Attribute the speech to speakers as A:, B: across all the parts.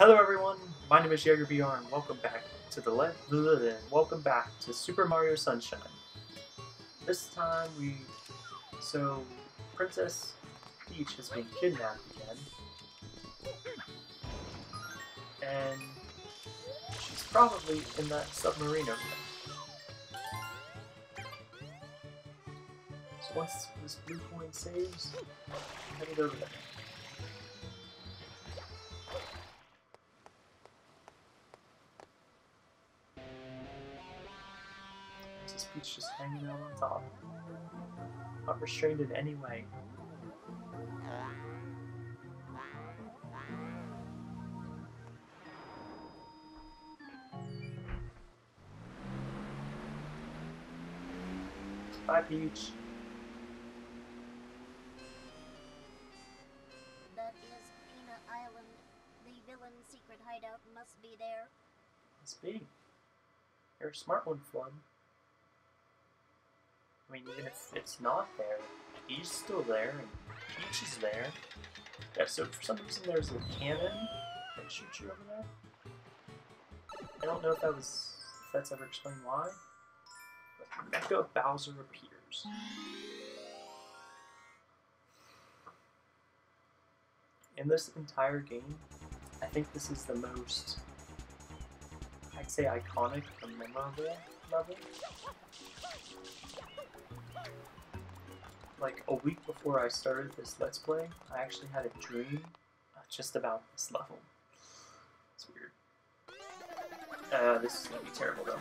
A: Hello everyone, my name is Yeager BR and welcome back to the le- welcome back to Super Mario Sunshine. This time we so Princess Peach has been kidnapped again. And she's probably in that submarine over there. So once this blue coin saves, head it over there. Peach just hanging out on top. Not restrained in any way. Bye, Peach.
B: That is Pinna Island. The villain's secret hideout must be there.
A: Must be. You're a smart one, FLUDD. I mean, even if it's not there, he's still there, and Peach is there. Yeah, so for some reason there's a cannon that shoots you over there. I don't know if that was if that's ever explained why. But Mecha Bowser appears. In this entire game, I think this is the most I'd say iconic and memorable level. Like a week before I started this Let's Play, I actually had a dream uh, just about this level. It's weird. Uh, this is gonna be terrible though.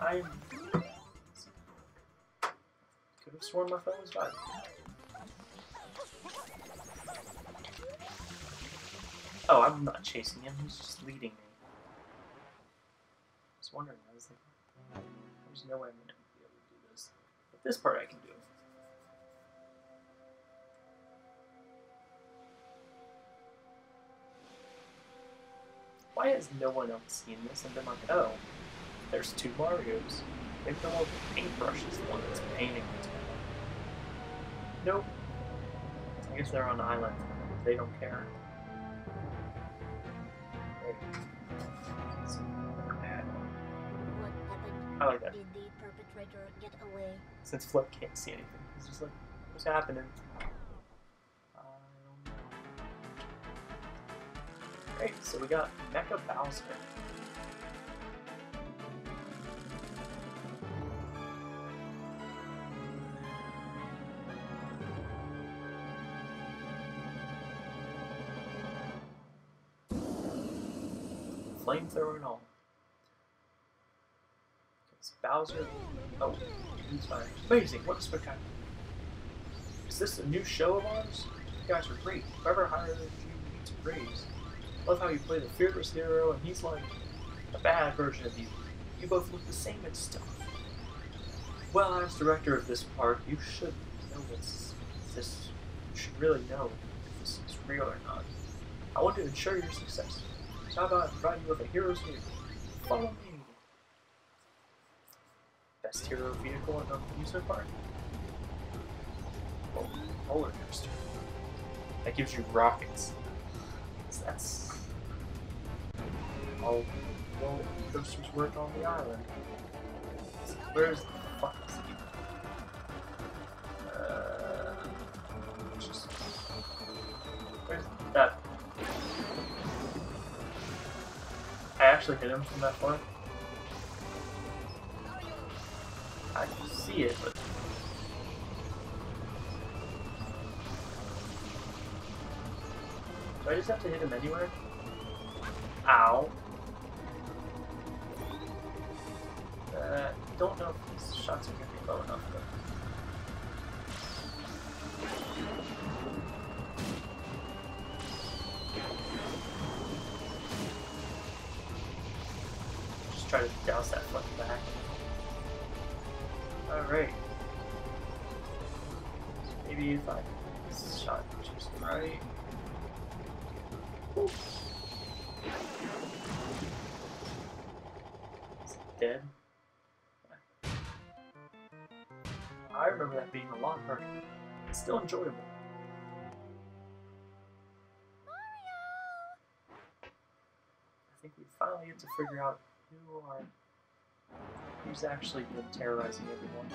A: I could have sworn my phone was died. Oh, I'm not chasing him. He's just leading me. I was wondering. I was like, there's no way I'm gonna be able to do this. But this part I can do. Why has no one else seen this and been like, oh, there's two Marios. Maybe the the paintbrush is the one that's painting the town. Nope. I guess they're on island. They don't care.
B: What
A: I like that.
B: Did the perpetrator get away?
A: Since Flip can't see anything, he's just like, what's happening? I don't know. Great, so we got Mecha Bowser. Flamethrower and all. It's Bowser. Oh, fine. Amazing, what a spectacular. Is this a new show of ours? You guys are great. Whoever hired you needs praise. Love how you play the fearless hero and he's like a bad version of you. You both look the same and stuff. Well, as director of this park, you should know this. This you should really know if this is real or not. I want to ensure your success. So how about I provide you with a hero's vehicle? Follow me. Best hero vehicle in the amusement park? Oh, roller coaster. That gives you rockets. That's all roller coasters work on the island. Where's the fuck is he? Uh, just, where's that? I actually hit him from that far. I can see it, but do I just have to hit him anywhere? Ow. Uh, don't know if these shots are gonna still enjoyable. I think we finally get to figure out who are who's actually been terrorizing everyone.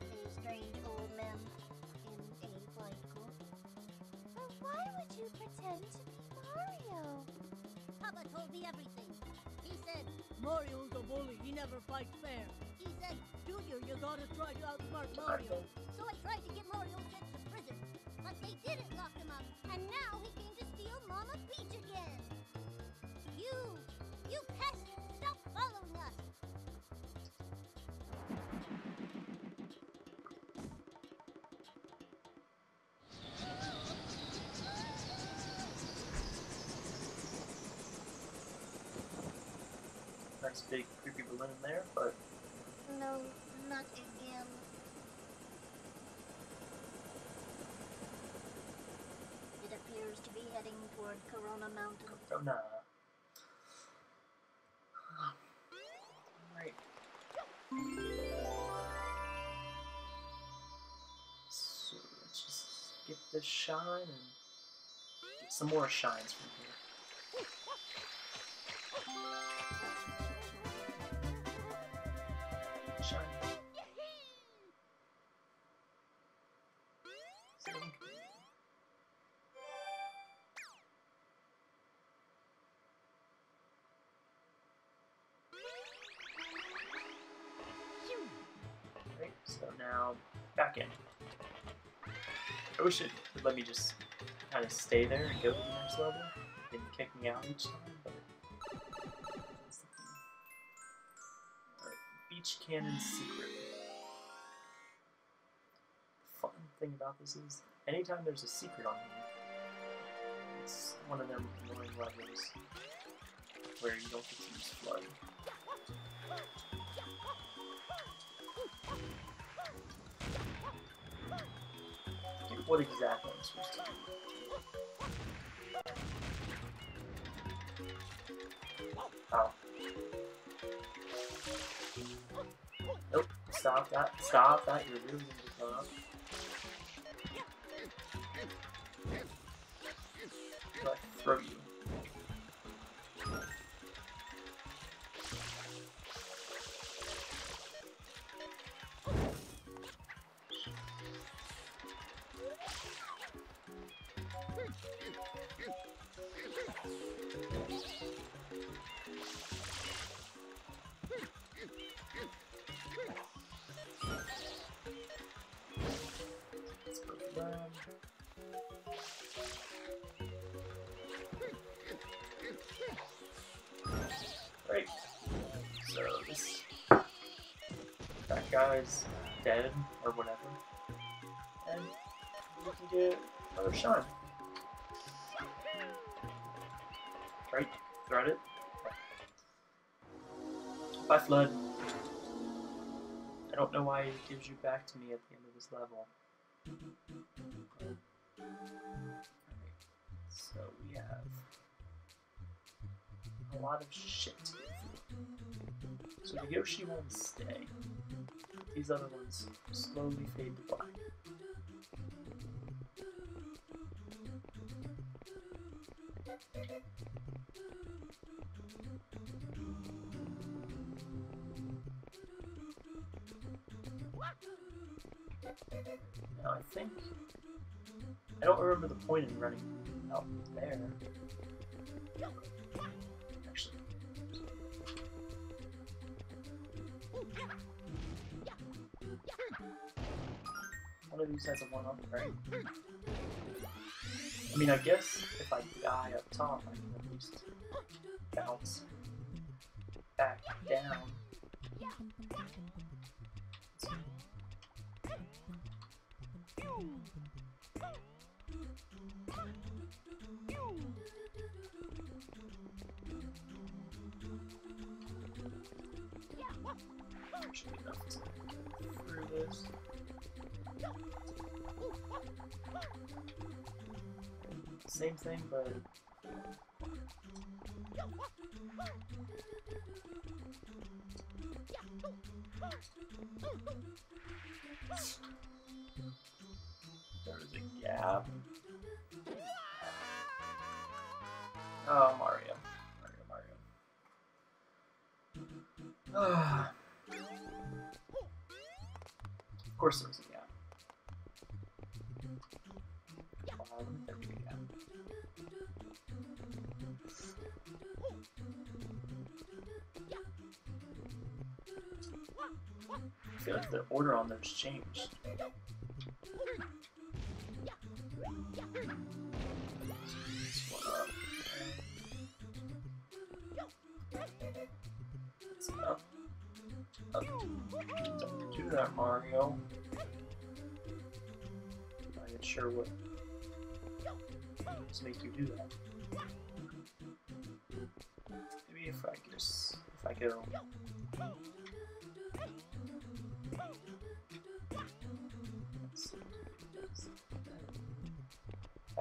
B: A strange old man in a white coat.
C: But why would you pretend to be Mario?
B: Papa told me everything. He said, Mario's a bully. He never fights fair. He said, Junior, you gotta try to outsmart Mario. So I tried to get Mario sent to prison. But they didn't lock him up. And now he came to steal Mama Peach again. You, you pest, stop following us.
A: Nice big creepy balloon there, but
B: No, not again. It appears to be heading toward Corona Mountain.
A: oh nah. So let's just get this shine and get some more shines from here. Back in. Oh, I wish it would let me just kind of stay there and go to the next level and kick me out each time, but Beach Cannon Secret. Fun thing about this is, anytime there's a secret on here, it's one of them annoying levels where you don't get to use FLUDD. What exactly am I supposed to do? Oh. Nope, stop that, stop that, you're really gonna get guy's dead or whatever. And we can get another shine. Right? Thread it. Bye FLUDD. I don't know why it gives you back to me at the end of this level. So we have a lot of shit. So the Yoshi ones stay. These other ones slowly fade to black. Now I think I don't remember the point in running out there. Actually, One of these has a one up, right? I mean, I guess if I die up top, I can at least bounce back down. Should be enough to through this. Same thing, but there's a gap. Oh, Mario. Mario, Mario. Of course there's a gap. The order on those changed. Up. Up. Don't do that, Mario. Not even sure what to make you do that. Maybe if I could just if I go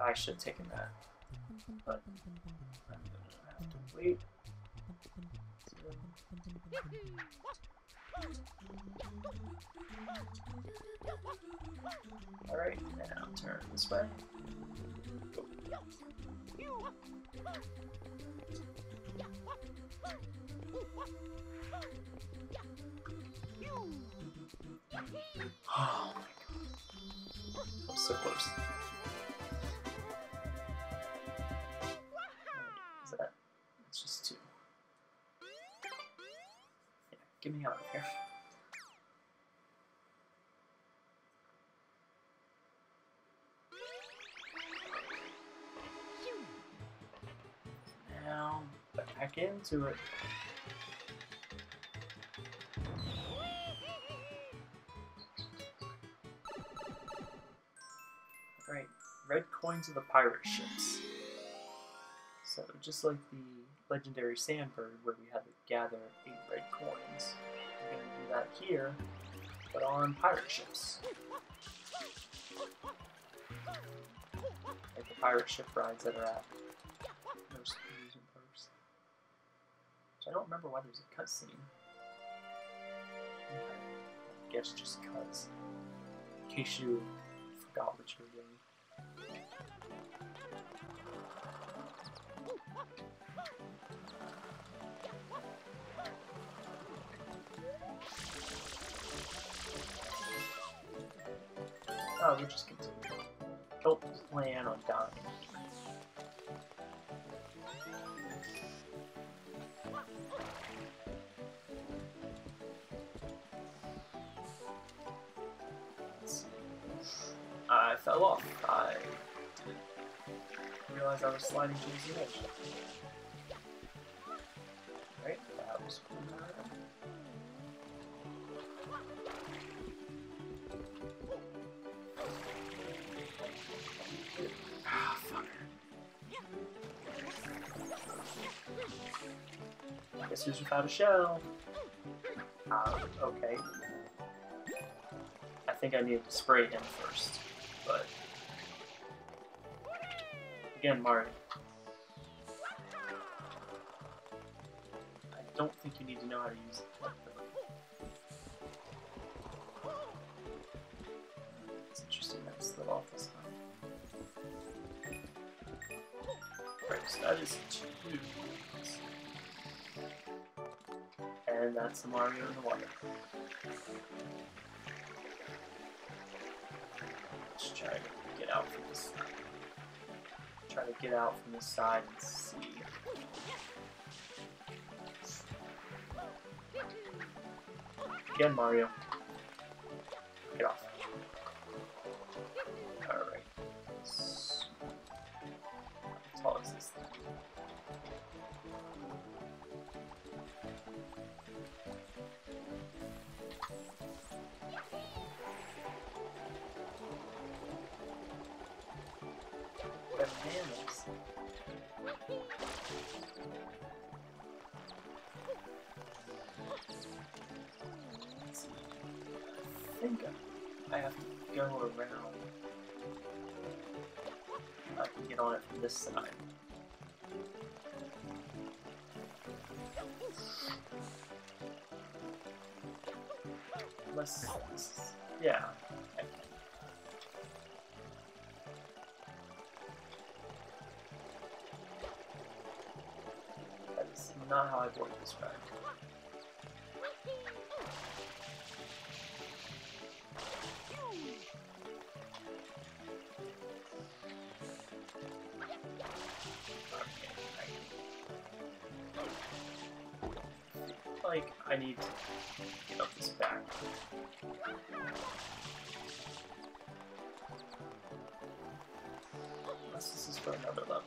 A: I should have taken that. But I'm gonna have to wait. Alright, now turn this way. Oh my god. I'm so close. Get me out of here. Now, back into it. Right, red coins of the pirate ships. So just like the legendary sandbird where we had to gather eight red coins, we're gonna do that here, but on pirate ships. Like the pirate ship rides that are at most amusement parks. Which I don't remember why there's a cutscene. I guess just cuz. In case you forgot what you were doing. We'll just. Don't plan on dying. I fell off. I didn't realize I was sliding through the edge. Guess who's without a shell? Ah, okay. I think I need to spray him first, but... Again, Mario. I don't think you need to know how to use it. It's interesting that it's lit off this time. Right, so that is two. That's the Mario in the water. Let's try to get out from this Try to get out from this side and see. Again, Mario. Think I have to go around. I can get on it from this side. Unless, yeah. That is not how I board this ride. Like, I need to get up this back. Unless this is for another level.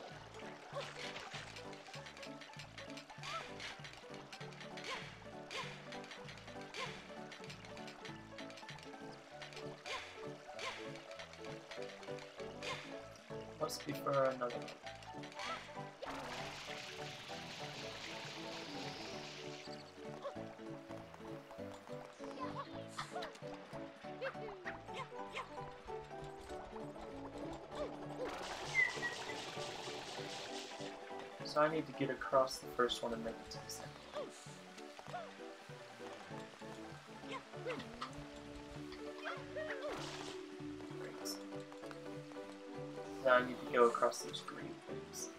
A: Must be for another level. So I need to get across the first one and make it to the second. Great. Now I need to go across those green things.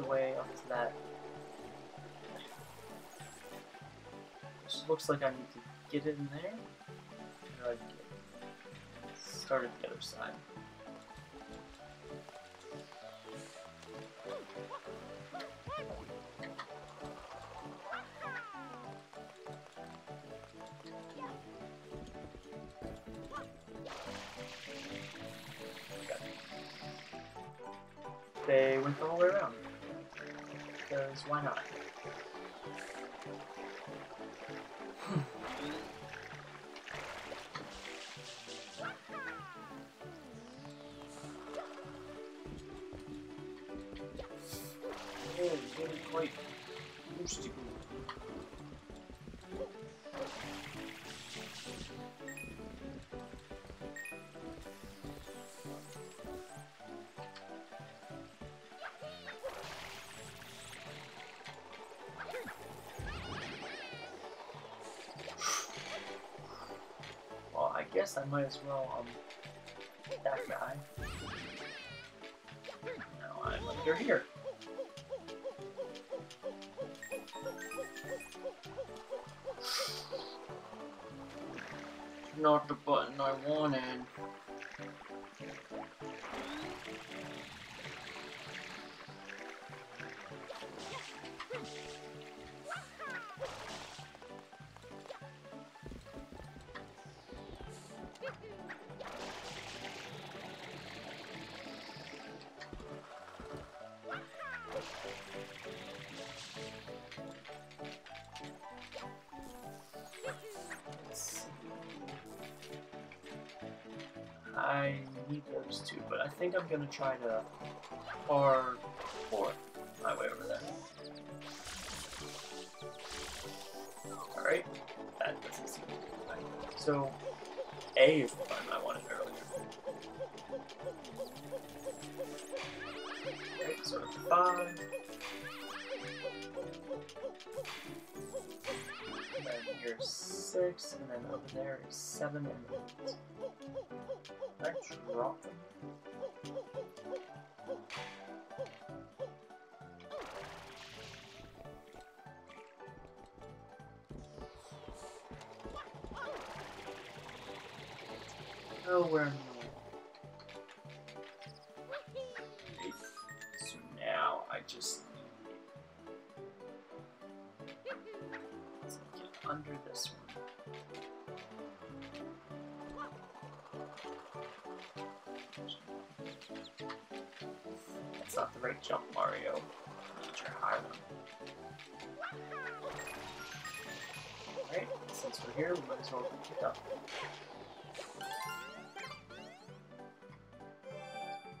A: A way up to that. Looks like I need to get in there. Get start at the other side. They went all the way around. Because why not? Oh, quite used to guess I might as well, um, that guy. Now I'm under here. Not the button I wanted. need those two, but I think I'm gonna try to R4 my way over there. Alright, that doesn't seem to be right. So, A is the button I wanted earlier. Alright, so 5 six, and then over there is seven and eight. I drop them. Nowhere That's not the right jump, Mario. High one. Alright, since we're here, we might as well pick it up.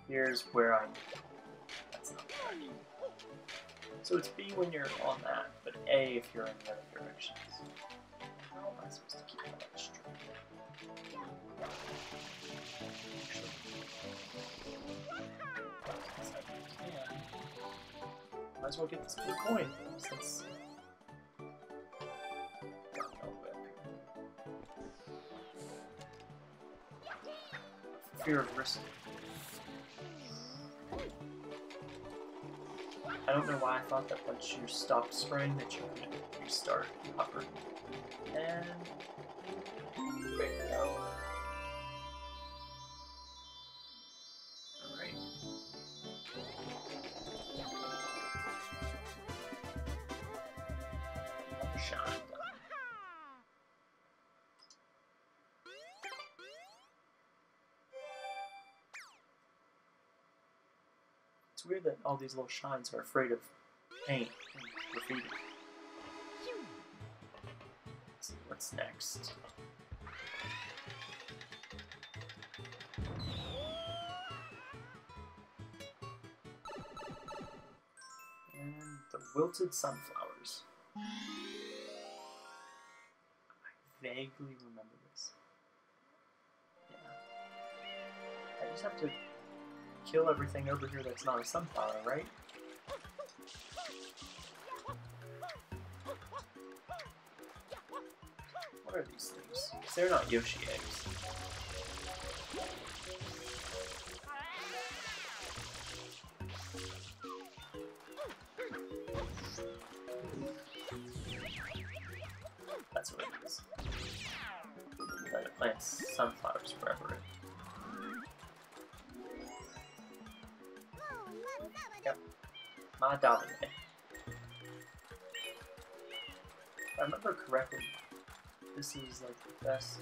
A: Here's where I. That's not. So it's B when you're on that, but A if you're in the other directions. How am I supposed to keep that straight? Actually, yeah. Might as well get this blue coin since. Fear of risk. I don't know why I thought that once you stop spraying that you could restart hover. And all these little shines are afraid of paint and graffiti. Let's see what's next. And the wilted sunflowers. I vaguely remember this. Yeah. I just have to kill everything over here that's not a sunflower, right? What are these things? they're not Yoshi eggs. That's what it is. That it plants sunflowers forever. My darling. If I remember correctly, this is like the best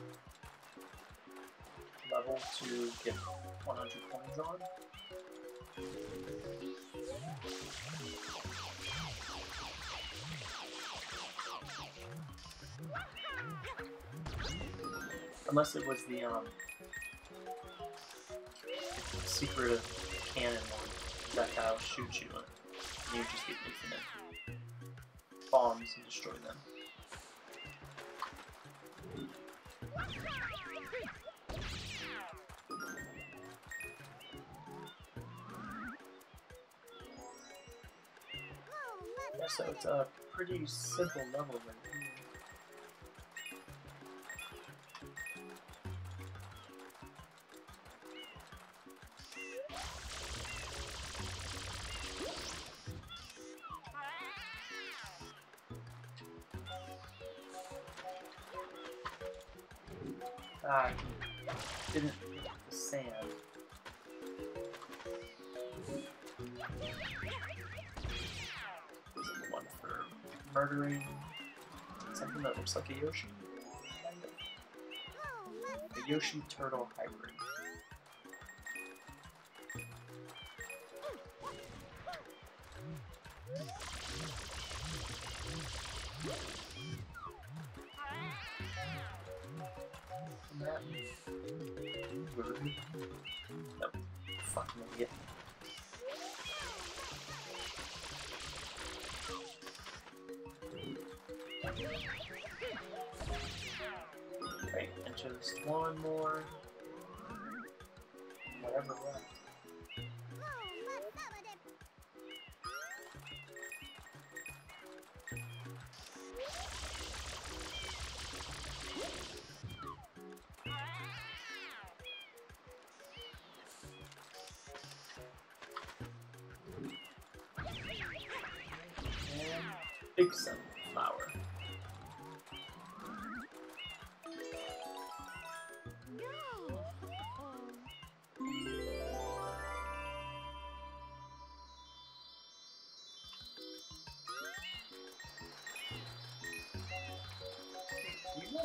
A: level to get 100 coins on. Unless it was the um secret cannon one that guy will shoot you you just bombs and destroy them. So it's a pretty simple level right Yoshi. A Yoshi turtle hybrid. Nope. Fucking idiot. Just one more. Whatever left.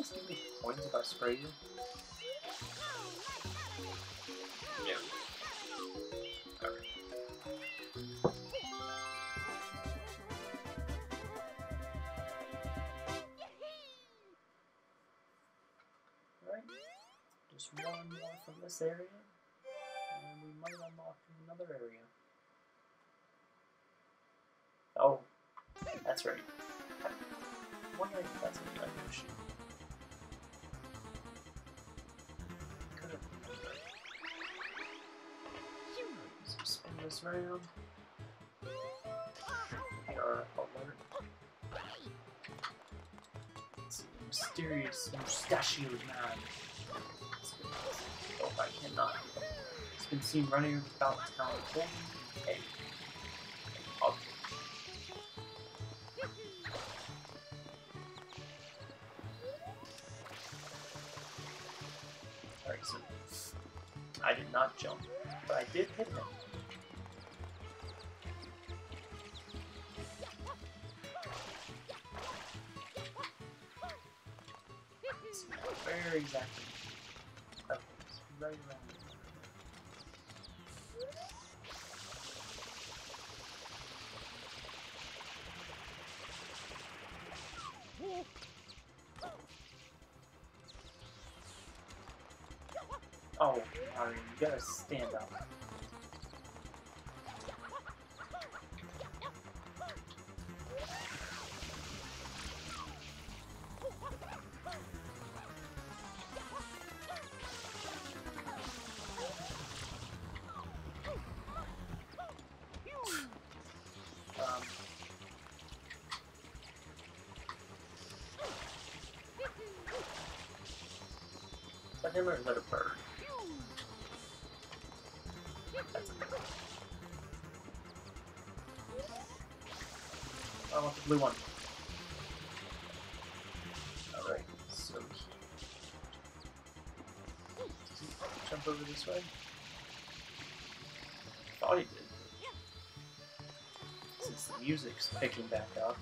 A: Just give me points if I spray you? Yeah. Alright. Alright. Just one more from this area. And we might unlock another area. Oh, that's right. Round. Are alert. Let's mysterious mustachioed man. Oh, I cannot. He's been seen running about town holding a egg. Object. Alright, so I did not jump, but I did hit him. Very exactly. There. Oh, Mario, oh, you gotta stand up. That him or is that a bird? I want the blue one. Alright, so jump over this way? Thought he did. Since the music's picking back up.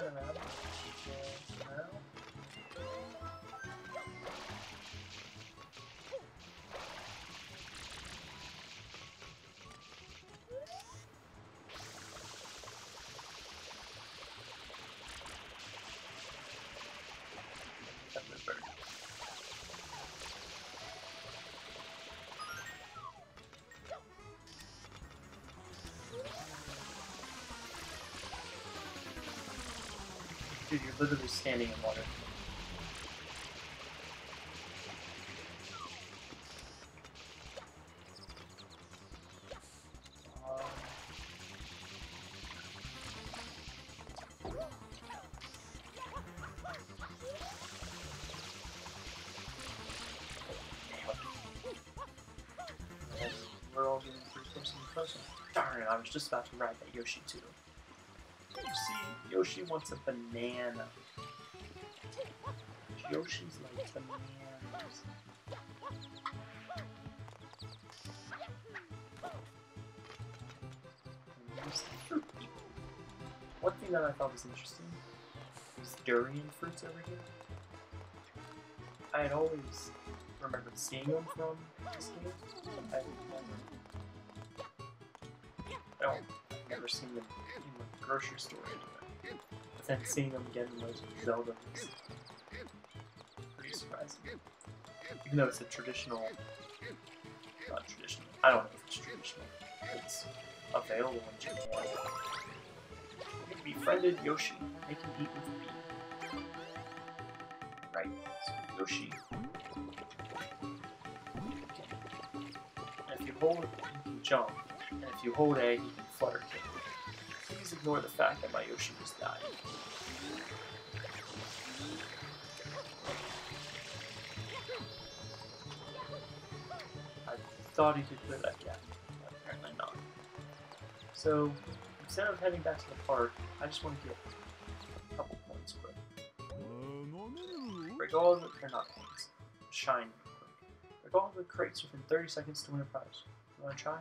A: You turn Dude, you're literally standing in water. Um. Darn it, I was just about to ride that Yoshi too. You see, Yoshi wants a banana. Yoshi's like bananas. One thing that I thought was interesting is durian fruits over here. I had always remembered seeing them from this game. I had never, I don't, I've never seen them in grocery store then seeing them again in Legend Zelda pretty surprising. Even though it's a traditional, not traditional, I don't know if it's traditional, it's available in Japan. Befriended Yoshi, make him eat with me. Right, so Yoshi. And if you hold, you can jump. And if you hold A, you can flutter kick. Ignore the fact that my Yoshi just died. I thought he could clear that but Apparently not. So, instead of heading back to the park, I just want to get a couple points quick. Break all of the, or not points, shine of the crates within 30 seconds to win a prize. You want to try?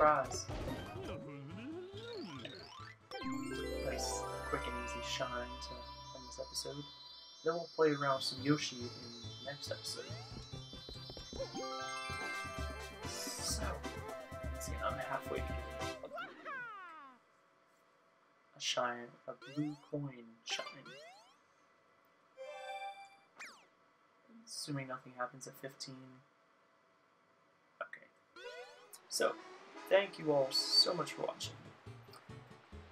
A: Prize. Nice, quick and easy shine to end this episode. Then we'll play around with some Yoshi in the next episode. So, let's see, I'm halfway to a shine, a blue coin shine. Assuming nothing happens at 15. Okay. So, thank you all so much for watching.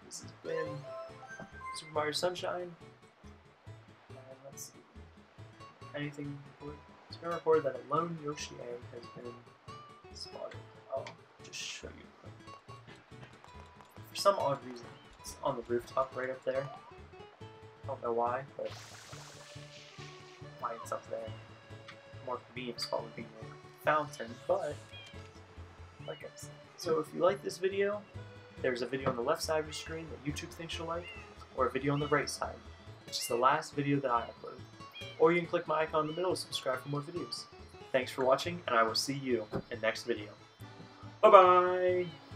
A: This has been Super Mario Sunshine. And let's see. Anything reported? It's been reported that a lone Yoshi egg has been spotted. I'll just show you quick. For some odd reason, it's on the rooftop right up there. I don't know why, but why it's up there. More convenient spot would be a fountain, but So if you like this video, there's a video on the left side of your screen that YouTube thinks you'll like, or a video on the right side, which is the last video that I upload. Or you can click my icon in the middle to subscribe for more videos. Thanks for watching, and I will see you in next video. Bye bye!